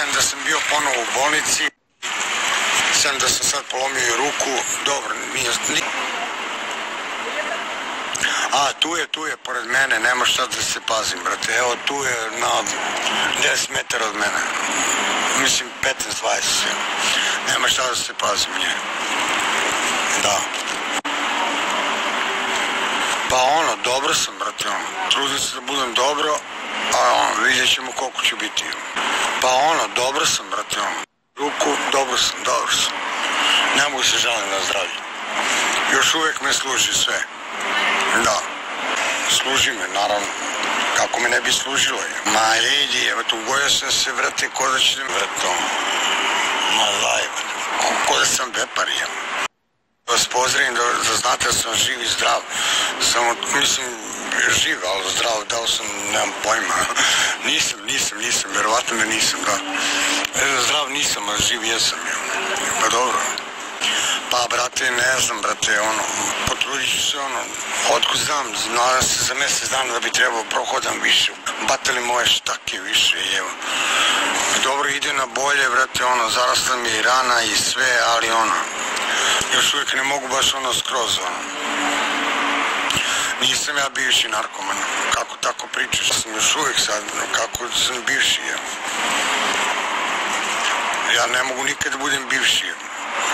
sem da sam bio ponovo u bolnici, sem da sam sad polomio i ruku, dobro, nije, ni... A, tu je, tu je, pored mene, nema šta da se pazim, brate. Evo, tu je na 10 metara od mene. Mislim, 15-20. Nema šta da se pazim nje. Da. Pa ono, dobro sam, brate, ono. Trudim se da budem dobro, a ono, vidjet ćemo koliko ću biti. Pa ono, dobro sam, brate, ono. Ruku, dobro sam, dobro sam. Ne se žalim na zdravlje. Još uvek me služi sve. Da. Služi me, naravno. Kako me ne bi služilo je. Ma idi, evo tu gojao sam se, vrate, ko da će vrtom. Ma daj, ko, ko da sam vepar je. Vas pozdravim da, da znate da sam živ i zdrav. Samo, mislim, živ, ali zdrav, dao sam, nemam pojma. Nisam, nisam, nisam, verovatno da nisam, da. Zdrav nisam, a živ jesam. Ja. Pa dobro. Pa, brate, ne znam, brate, ono, potrudit ću se, ono, otko znam, nadam se za mesec dana da bi trebao prohodam više, batali moje štake više, evo. Dobro ide na bolje, brate, ono, zarasla mi i rana i sve, ali ono, još uvijek ne mogu baš ono skroz, ono. Nisam ja bivši narkoman, kako tako pričaš, sam još uvijek sad, kako sam bivši, evo. Ja ne mogu nikad da budem bivši.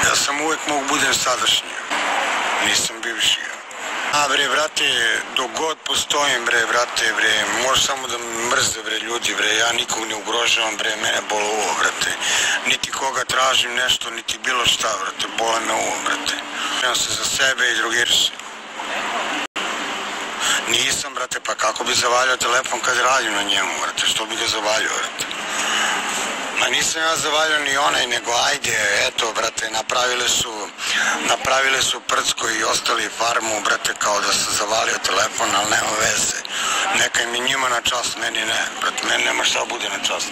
Ja sam uvek mogu budem sadašnji. Nisam bivši. A bre, brate, dok god postojim, bre, brate, bre, može samo da mrze, bre, ljudi, bre, ja nikog ne ugrožavam, bre, mene bolo ovo, brate. Niti koga tražim nešto, niti bilo šta, brate, bole me ovo, brate. Ja se za sebe i drugir se. Nisam, brate, pa kako bi zavaljao telefon kad radim na njemu, brate, što bi ga zavaljao, brate. Ma nisam ja zavaljao ni onaj, nego ajde, eto, brate, napravile su, napravile su Prcko i ostali farmu, brate, kao da se zavalio telefon, ali nema veze. Neka mi njima na čast, meni ne, brate, meni nema šta bude na čast.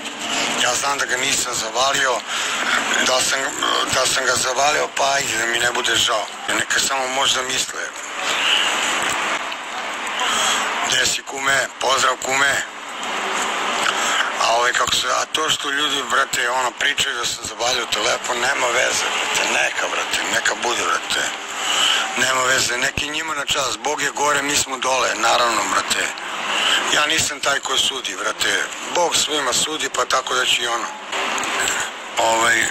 Ja znam da ga nisam zavalio, da sam, da sam ga zavalio, pa ajde, da mi ne bude žao. Neka samo možda misle. Gde si kume, pozdrav kume, A ovaj kako se, a to što ljudi, brate, ono, pričaju da sam zavaljao telefon, nema veze, brate, neka, brate, neka bude, brate. Nema veze, neki njima na čas, Bog je gore, mi smo dole, naravno, brate. Ja nisam taj koji sudi, brate. Bog svima sudi, pa tako da će i ono. Ovaj,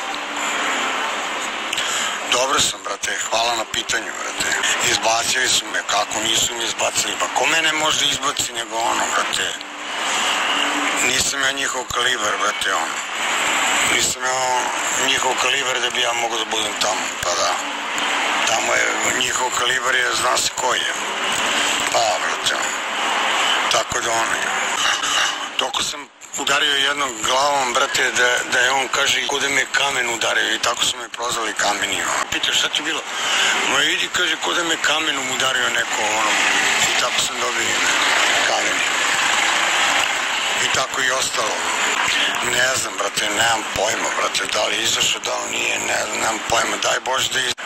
dobro sam, brate, hvala na pitanju, brate. Izbacili su me, kako nisu me izbacili, pa ko mene može izbaci nego ono, brate nisam ja njihov kalibar, brate, on. Nisam ja njihov kalibar da bi ja mogao da budem tamo, pa da. Tamo je, njihov kalibar je, zna se ko je. Pa, brate, on. Tako da on je. Toko sam udario jednom glavom, brate, da, da je on kaže kuda me kamen udario i tako su me prozvali kameni. Pita šta ti bilo? Ma idi, kaže, kuda me kamenom udario neko, ono, i tako sam dobio kameni i tako i ostalo. Ne znam, brate, nemam pojma, brate, da li izašao, da li nije, ne znam, nemam pojma, daj Bože da izašao.